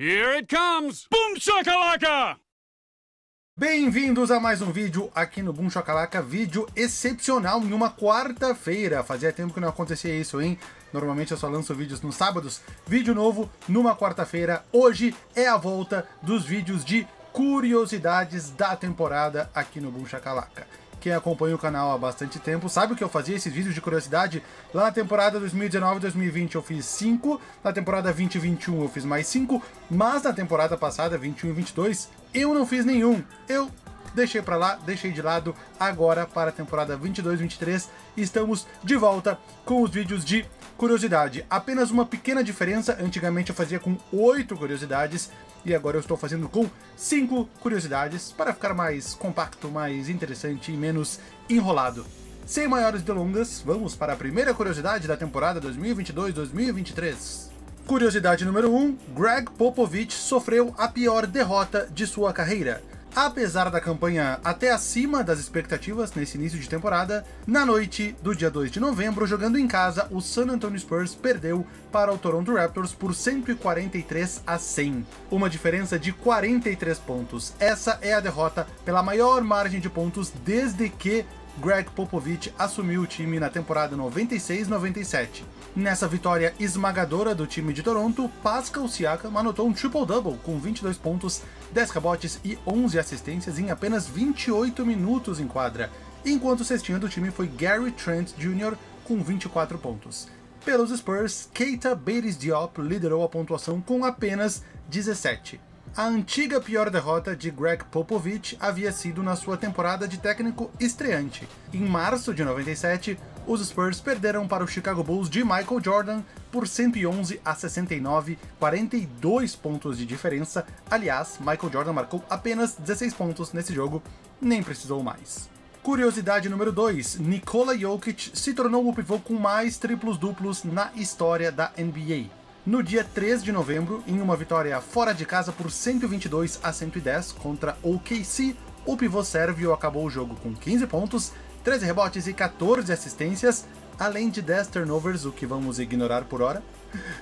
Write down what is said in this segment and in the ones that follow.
Here it comes! Boom shakalaka! Bem-vindos a mais um vídeo aqui no Boom Chocalaca, vídeo excepcional em uma quarta-feira. Fazia tempo que não acontecia isso, hein? Normalmente eu só lanço vídeos nos sábados. Vídeo novo numa quarta-feira. Hoje é a volta dos vídeos de curiosidades da temporada aqui no Boom Chacalaca. Quem acompanha o canal há bastante tempo sabe que eu fazia esses vídeos de curiosidade. Lá na temporada 2019-2020 eu fiz 5, na temporada 2021 eu fiz mais 5, mas na temporada passada, 21 e 22, eu não fiz nenhum. Eu deixei para lá, deixei de lado. Agora, para a temporada 22-23, estamos de volta com os vídeos de curiosidade. Apenas uma pequena diferença, antigamente eu fazia com 8 curiosidades, e agora eu estou fazendo com 5 curiosidades, para ficar mais compacto, mais interessante e menos enrolado. Sem maiores delongas, vamos para a primeira curiosidade da temporada 2022-2023. Curiosidade número 1, Greg Popovich sofreu a pior derrota de sua carreira. Apesar da campanha até acima das expectativas nesse início de temporada, na noite do dia 2 de novembro, jogando em casa, o San Antonio Spurs perdeu para o Toronto Raptors por 143 a 100, uma diferença de 43 pontos. Essa é a derrota pela maior margem de pontos desde que Greg Popovich assumiu o time na temporada 96-97. Nessa vitória esmagadora do time de Toronto, Pascal Siakam anotou um triple-double com 22 pontos, 10 rebotes e 11 assistências em apenas 28 minutos em quadra, enquanto o cestinho do time foi Gary Trent Jr. com 24 pontos. Pelos Spurs, Keita Bates Diop liderou a pontuação com apenas 17. A antiga pior derrota de Greg Popovich havia sido na sua temporada de técnico estreante. Em março de 97, os Spurs perderam para o Chicago Bulls de Michael Jordan por 111 a 69, 42 pontos de diferença. Aliás, Michael Jordan marcou apenas 16 pontos nesse jogo, nem precisou mais. Curiosidade número 2, Nikola Jokic se tornou o pivô com mais triplos duplos na história da NBA no dia 3 de novembro, em uma vitória fora de casa por 122 a 110 contra OKC, o pivô sérvio acabou o jogo com 15 pontos, 13 rebotes e 14 assistências, além de 10 turnovers, o que vamos ignorar por hora.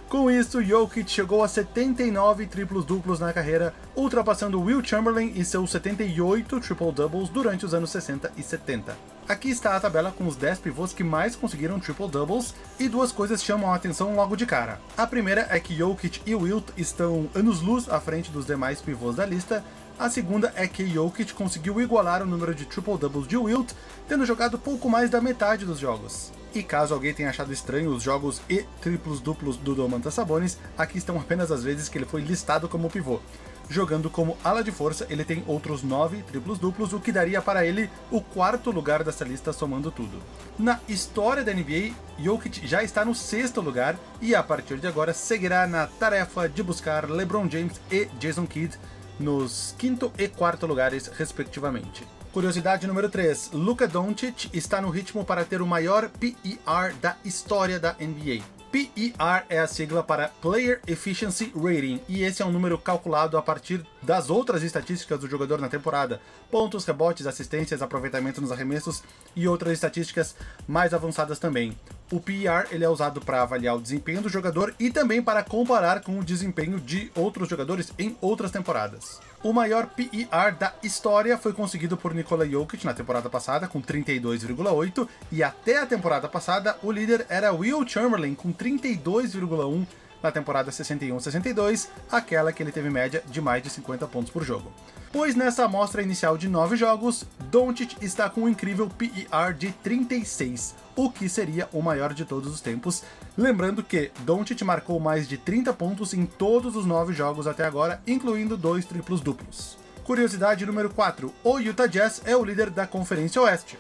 Com isso, Jokic chegou a 79 triplos duplos na carreira, ultrapassando Will Chamberlain e seus 78 triple-doubles durante os anos 60 e 70. Aqui está a tabela com os 10 pivôs que mais conseguiram triple-doubles, e duas coisas chamam a atenção logo de cara. A primeira é que Jokic e Wilt estão anos-luz à frente dos demais pivôs da lista, a segunda é que Jokic conseguiu igualar o número de triple-doubles de Wilt, tendo jogado pouco mais da metade dos jogos. E caso alguém tenha achado estranho os jogos e triplos duplos do Domantas Sabonis, aqui estão apenas as vezes que ele foi listado como pivô. Jogando como ala de força, ele tem outros 9 triplos duplos, o que daria para ele o quarto lugar dessa lista somando tudo. Na história da NBA, Jokic já está no sexto lugar e a partir de agora seguirá na tarefa de buscar LeBron James e Jason Kidd nos quinto e quarto lugares, respectivamente. Curiosidade número 3. Luka Doncic está no ritmo para ter o maior PER da história da NBA. PER é a sigla para Player Efficiency Rating, e esse é um número calculado a partir das outras estatísticas do jogador na temporada: pontos, rebotes, assistências, aproveitamento nos arremessos e outras estatísticas mais avançadas também. O PER ele é usado para avaliar o desempenho do jogador e também para comparar com o desempenho de outros jogadores em outras temporadas. O maior PER da história foi conseguido por Nikola Jokic na temporada passada, com 32,8, e até a temporada passada o líder era Will Chamberlain, com 32,1 na temporada 61-62, aquela que ele teve média de mais de 50 pontos por jogo. Pois nessa amostra inicial de 9 jogos, Doncic está com um incrível PER de 36, o que seria o maior de todos os tempos. Lembrando que Doncic marcou mais de 30 pontos em todos os 9 jogos até agora, incluindo dois triplos duplos. Curiosidade número 4, o Utah Jazz é o líder da Conferência Oeste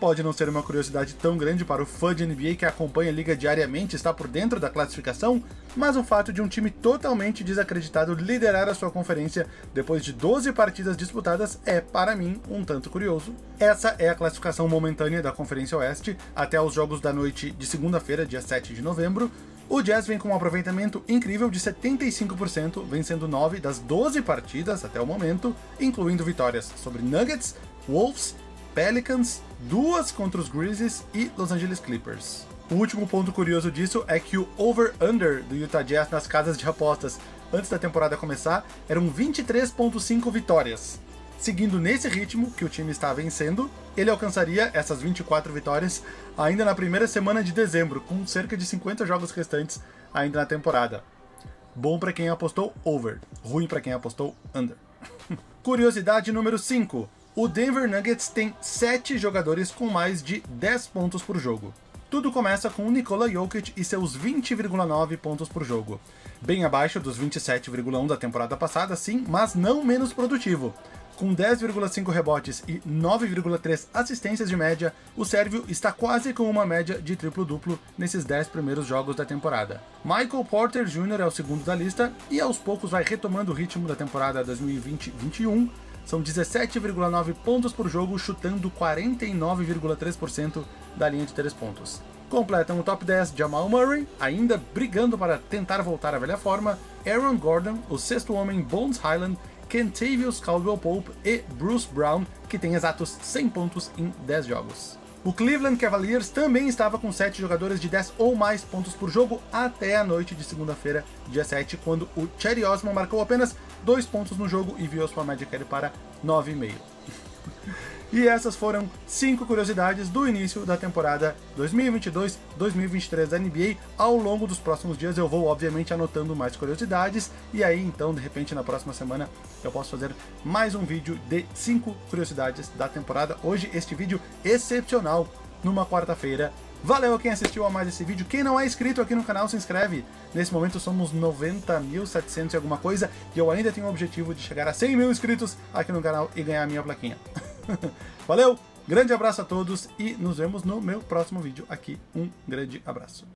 pode não ser uma curiosidade tão grande para o fã de NBA que acompanha a liga diariamente e está por dentro da classificação, mas o fato de um time totalmente desacreditado liderar a sua conferência depois de 12 partidas disputadas é, para mim, um tanto curioso. Essa é a classificação momentânea da Conferência Oeste até os jogos da noite de segunda-feira, dia 7 de novembro. O Jazz vem com um aproveitamento incrível de 75%, vencendo 9 das 12 partidas até o momento, incluindo vitórias sobre Nuggets, Wolves Pelicans, duas contra os Grizzlies e Los Angeles Clippers. O último ponto curioso disso é que o over-under do Utah Jazz nas casas de apostas antes da temporada começar, eram 23,5 vitórias. Seguindo nesse ritmo que o time está vencendo, ele alcançaria essas 24 vitórias ainda na primeira semana de dezembro, com cerca de 50 jogos restantes ainda na temporada. Bom para quem apostou over, ruim para quem apostou under. Curiosidade número 5. O Denver Nuggets tem 7 jogadores com mais de 10 pontos por jogo. Tudo começa com o Nikola Jokic e seus 20,9 pontos por jogo. Bem abaixo dos 27,1 da temporada passada, sim, mas não menos produtivo. Com 10,5 rebotes e 9,3 assistências de média, o sérvio está quase com uma média de triplo-duplo nesses 10 primeiros jogos da temporada. Michael Porter Jr. é o segundo da lista e aos poucos vai retomando o ritmo da temporada 2020-21. São 17,9 pontos por jogo, chutando 49,3% da linha de 3 pontos. Completam o top 10 Jamal Murray, ainda brigando para tentar voltar à velha forma, Aaron Gordon, o sexto homem Bones Highland Kentavious Caldwell Pope e Bruce Brown, que tem exatos 100 pontos em 10 jogos. O Cleveland Cavaliers também estava com 7 jogadores de 10 ou mais pontos por jogo até a noite de segunda-feira, dia 7, quando o Cherry Osman marcou apenas 2 pontos no jogo e viu sua média cair para 9,5. E essas foram cinco curiosidades do início da temporada 2022-2023 da NBA. Ao longo dos próximos dias eu vou, obviamente, anotando mais curiosidades. E aí, então, de repente, na próxima semana eu posso fazer mais um vídeo de cinco curiosidades da temporada. Hoje, este vídeo excepcional, numa quarta-feira. Valeu quem assistiu a mais esse vídeo. Quem não é inscrito aqui no canal, se inscreve. Nesse momento somos 90.700 e alguma coisa. E eu ainda tenho o objetivo de chegar a 100 mil inscritos aqui no canal e ganhar a minha plaquinha. Valeu, grande abraço a todos e nos vemos no meu próximo vídeo aqui. Um grande abraço.